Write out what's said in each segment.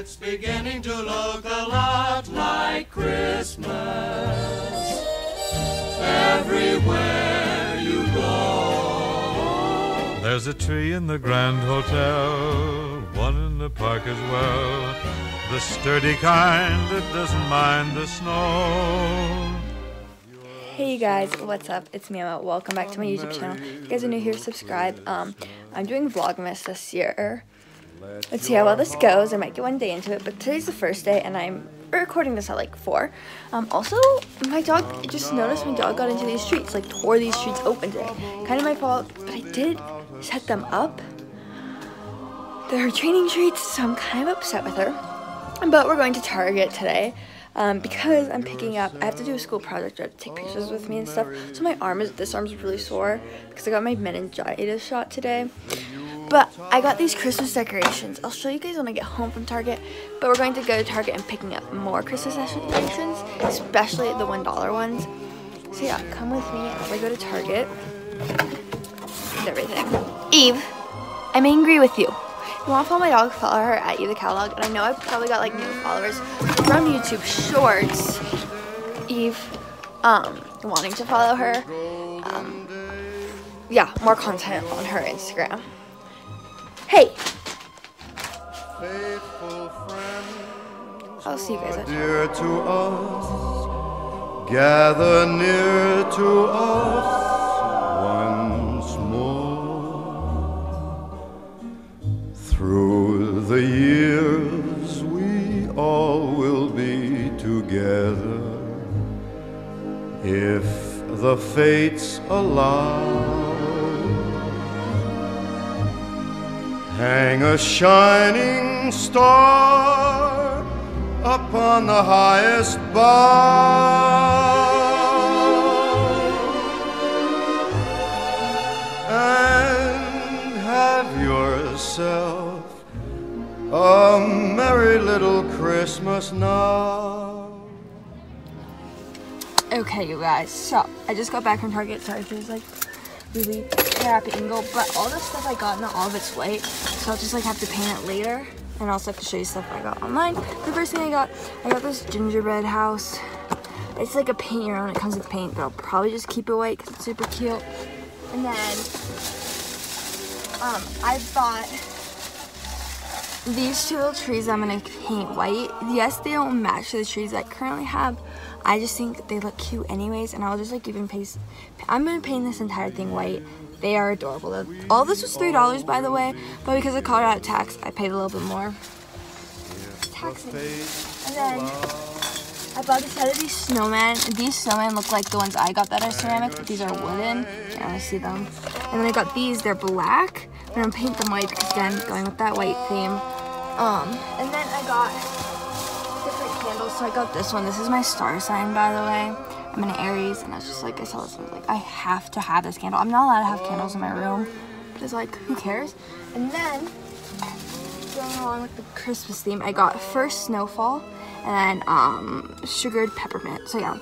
It's beginning to look a lot like Christmas everywhere you go. There's a tree in the Grand Hotel, one in the park as well. The sturdy kind that doesn't mind the snow. Hey guys, what's up? It's Emma. Welcome back to my YouTube channel. If you guys are new here, subscribe. Um, I'm doing Vlogmas this year. Let's see how well this goes. I might get one day into it, but today's the first day, and I'm recording this at like 4. Um, also, my dog, I just noticed my dog got into these streets, like tore these streets open today. Kind of my fault, but I did set them up. They're training treats, so I'm kind of upset with her. But we're going to Target today. Um, because I'm picking up, I have to do a school project, I have to take pictures with me and stuff, so my arm is, this arm's really sore, because I got my meningitis shot today, but I got these Christmas decorations, I'll show you guys when I get home from Target, but we're going to go to Target and picking up more Christmas decorations, especially the $1 ones, so yeah, come with me as I go to Target, and everything. Eve, I'm angry with you you want to follow my dog, follow her at Eve the Cattle Dog. And I know I've probably got like new followers from YouTube Shorts. Eve, um, wanting to follow her. Um, yeah, more content on her Instagram. Hey! I'll see you guys at Dear to us, gather near to us once more. Through the years, we all will be together if the fates allow. A shining star upon the highest bough and have yourself a merry little Christmas now. Okay, you guys, so I just got back from Target. Sorry if there's like really crappy angle, but all the stuff I got, not all of it's white, so I'll just like have to paint it later. And I also have to show you stuff I got online. The first thing I got, I got this gingerbread house. It's like a paint your own, it comes with paint, but I'll probably just keep it white because it's super cute. And then, um, I bought these two little trees I'm gonna paint white. Yes, they don't match the trees I currently have. I just think they look cute anyways, and I'll just like even paste. I'm gonna paint this entire thing white. They are adorable. All this was three dollars, by the way, but because of Colorado tax, I paid a little bit more. Taxing. And then I bought a set of these snowmen. These snowmen look like the ones I got that are ceramic, but these are wooden. Yeah, I see them. And then I got these. They're black. I'm gonna paint them white because again, going with that white theme. Um, and then I got candles. So I got this one. This is my star sign, by the way. I'm an Aries, and I was just like, I saw this, I was like, I have to have this candle. I'm not allowed to have candles in my room, but it's like, who cares? And then, going along with the Christmas theme, I got first Snowfall, and then um, sugared peppermint. So yeah,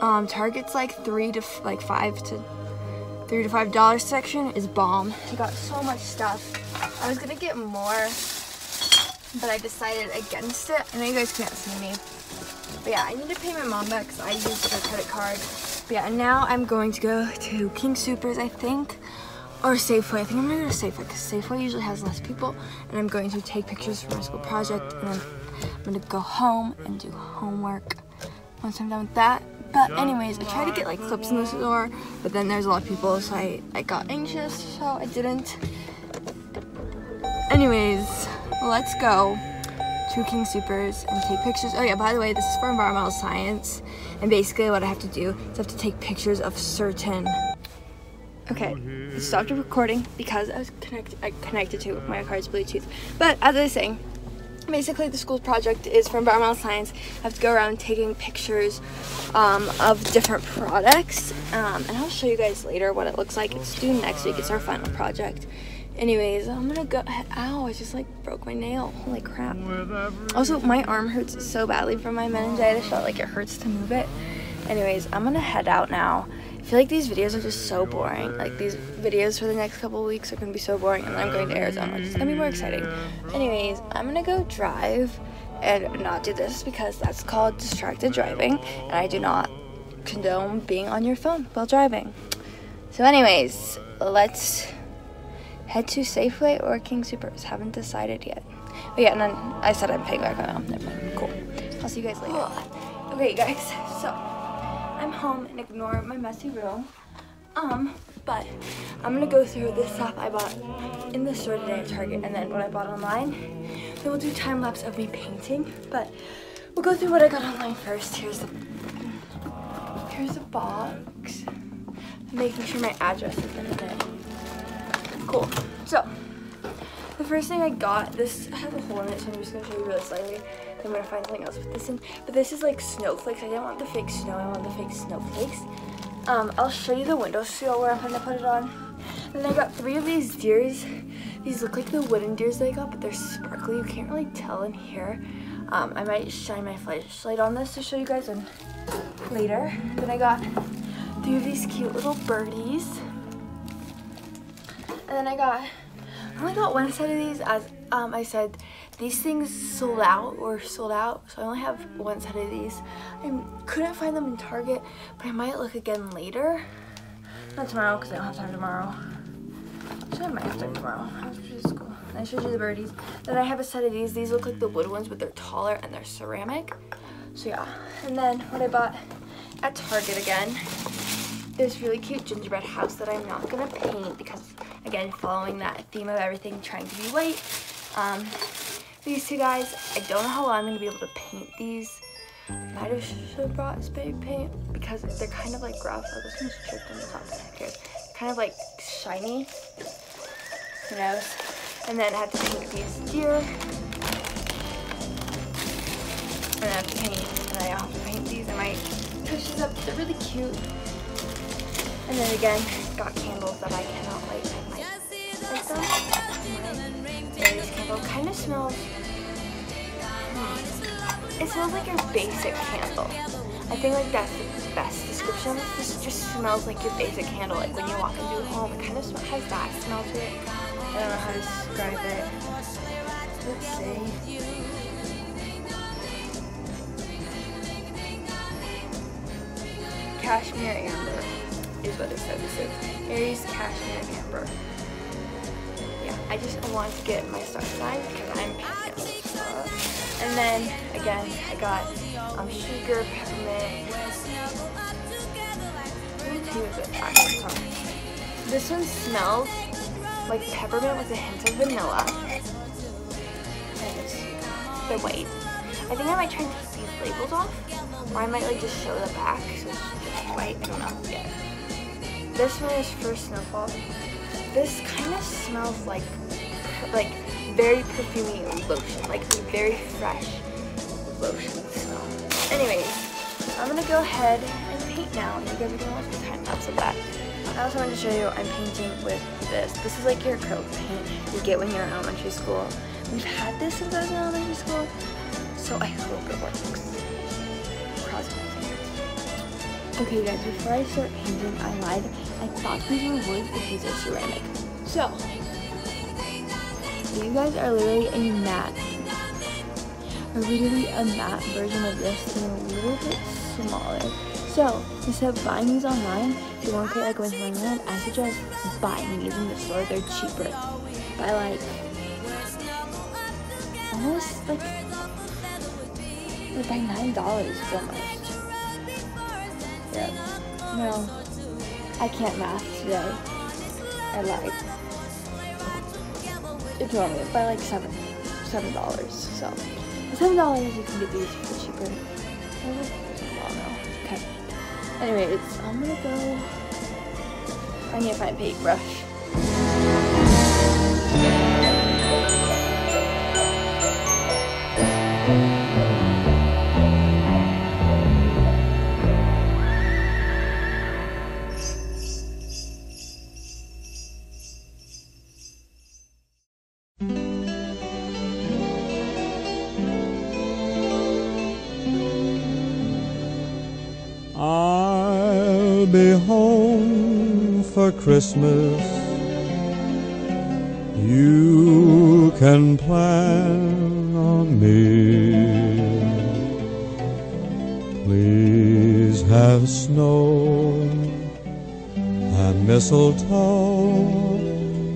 um, Target's like three to like five to three to five dollars section is bomb. I got so much stuff. I was gonna get more, but I decided against it. I know you guys can't see me. But yeah, I need to pay my mom back because I used her credit card. But yeah, and now I'm going to go to King Supers, I think, or Safeway. I think I'm gonna go to Safeway because Safeway usually has less people. And I'm going to take pictures for my school project, and then I'm gonna go home and do homework once I'm done with that. But anyways, I tried to get like clips in the store, but then there's a lot of people, so I, I got anxious, so I didn't. Anyways, let's go to King Supers and take pictures. Oh yeah, by the way, this is for environmental science. And basically what I have to do is I have to take pictures of certain... Okay, I stopped recording because I was connected, I connected to my car's Bluetooth. But as I was saying, basically the school project is for environmental science. I have to go around taking pictures um, of different products. Um, and I'll show you guys later what it looks like. It's due next week. It's our final project. Anyways, I'm gonna go. Ow, I just like broke my nail. Holy crap. Also, my arm hurts so badly from my meningitis shot. Like, it hurts to move it. Anyways, I'm gonna head out now. I feel like these videos are just so boring. Like these videos for the next couple weeks are gonna be so boring, and then I'm going to Arizona. It's gonna be more exciting. Anyways, I'm gonna go drive and not do this because that's called distracted driving, and I do not condone being on your phone while driving. So, anyways, let's head to Safeway or King Supers. Haven't decided yet. But yeah, and then I said I'm paying back my mom. Never mind. Cool. I'll see you guys later. Okay, guys. So I'm home and ignore my messy room. Um, but I'm gonna go through this stuff I bought in the store today at Target and then what I bought online. Then we'll do time lapse of me painting. But we'll go through what I got online first. Here's the here's the box. Making sure my address is in it. Cool. So the first thing I got, this has a hole in it, so I'm just gonna show you really slightly. I'm gonna find something else with this in. But this is like snowflakes. I didn't want the fake snow, I want the fake snowflakes. Um, I'll show you the windowsill where I'm gonna put it on. And I got three of these deers. These look like the wooden deers I got, but they're sparkly. You can't really tell in here. Um, I might shine my flashlight on this to show you guys on later. Then I got three of these cute little birdies. And then I got I only got one set of these as um, I said these things sold out or sold out so I only have one set of these. I couldn't find them in Target but I might look again later. Not tomorrow because I don't have time tomorrow. Actually I might have time tomorrow. After school. I showed you the birdies. Then I have a set of these. These look like the wood ones but they're taller and they're ceramic. So yeah. And then what I bought at Target again this really cute gingerbread house that I'm not gonna paint because again following that theme of everything trying to be white. Um, these two guys I don't know how long I'm gonna be able to paint these. Might have should have brought spray paint because they're kind of like rough. Oh this one's chipped on the top here. Kind of like shiny. Who knows? And then I have to paint these deer and I have to paint and I have to paint these. I might touch these up. They're really cute. And then again, got candles that I cannot light. Candle kind of smells, hmm, it smells like your basic candle. I think like that's the best description. This just smells like your basic candle. Like when you walk into a home, it kind of has that smell to it. I don't know how to describe it. Let's see. Cashmere amber is what it says. It says Aries Cashmere Amber. I just wanted to get my star sign because I'm And then, again, I got um, sugar, peppermint. This one smells like peppermint with a hint of vanilla. And it's the white. I think I might try and take these labels off. Or I might like just show the back so it's just white. I don't know yet. This one is for Snowfall. This kind of smells like like very perfumey lotion, like a very fresh lotion smell. Anyways, I'm gonna go ahead and paint now. And you guys are gonna watch the time lapse of that. I also wanted to show you I'm painting with this. This is like your acrylic paint you get when you're in elementary school. We've had this since I was in elementary school, so I hope it works. Cross my fingers. Okay guys, before I start painting, I lied. I thought these were wood, but these are ceramic. So, these guys are literally a matte, are literally a matte version of this and a little bit smaller. So, instead of buying these online, if you want to create like a wonderland, I suggest buying these in the store. They're cheaper by like almost like, like by nine dollars almost. Yeah. No. I can't math today. I lied. It's normally by like seven seven dollars. So seven dollars you can get these for cheaper. Okay. Anyways, I'm gonna go I need to find a paintbrush. Christmas. You can plan on me. Please have snow and mistletoe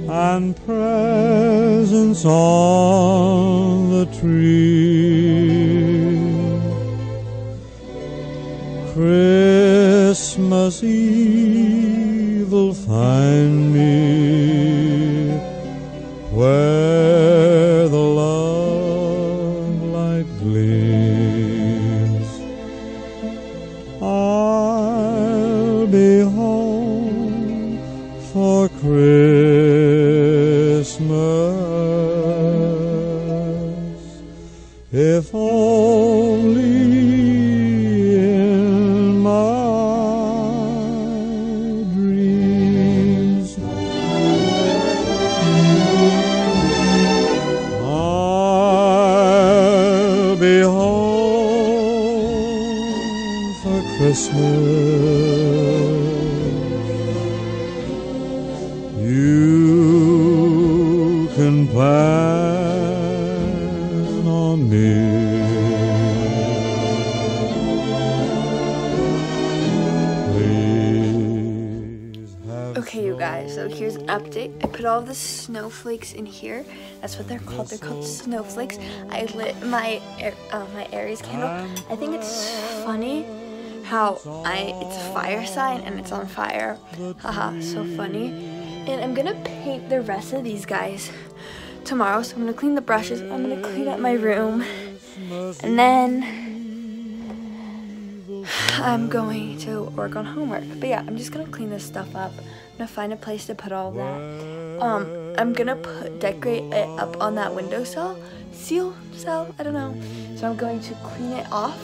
and presents on the tree. Christmas Eve find me where guys, so here's an update. I put all the snowflakes in here. That's what they're called. They're called snowflakes. I lit my uh, my Aries candle. I think it's funny how I it's a fire sign and it's on fire. Haha, so funny. And I'm gonna paint the rest of these guys tomorrow. So I'm gonna clean the brushes. I'm gonna clean up my room, and then I'm going to work on homework. But yeah, I'm just gonna clean this stuff up. I'm gonna find a place to put all that. Um, I'm gonna put decorate it up on that windowsill, seal cell. I don't know. So I'm going to clean it off.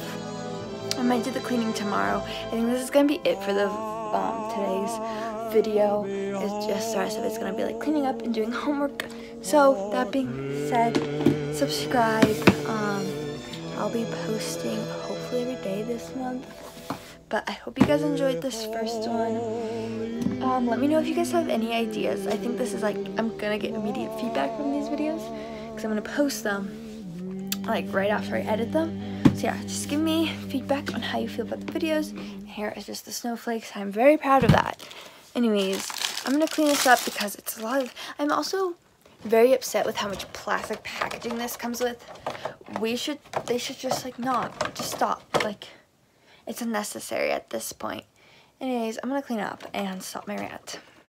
I might do the cleaning tomorrow. I think this is gonna be it for the um, today's video. It's just the rest of it's gonna be like cleaning up and doing homework. So that being said, subscribe. Um, I'll be posting hopefully every day this month. But I hope you guys enjoyed this first one. Um, let me know if you guys have any ideas. I think this is like, I'm gonna get immediate feedback from these videos because I'm gonna post them like right after I edit them. So yeah, just give me feedback on how you feel about the videos. And here is just the snowflakes. I'm very proud of that. Anyways, I'm gonna clean this up because it's a lot of, I'm also very upset with how much plastic packaging this comes with. We should, they should just like not, just stop. Like, it's unnecessary at this point. Anyways, I'm gonna clean up and stop my rant.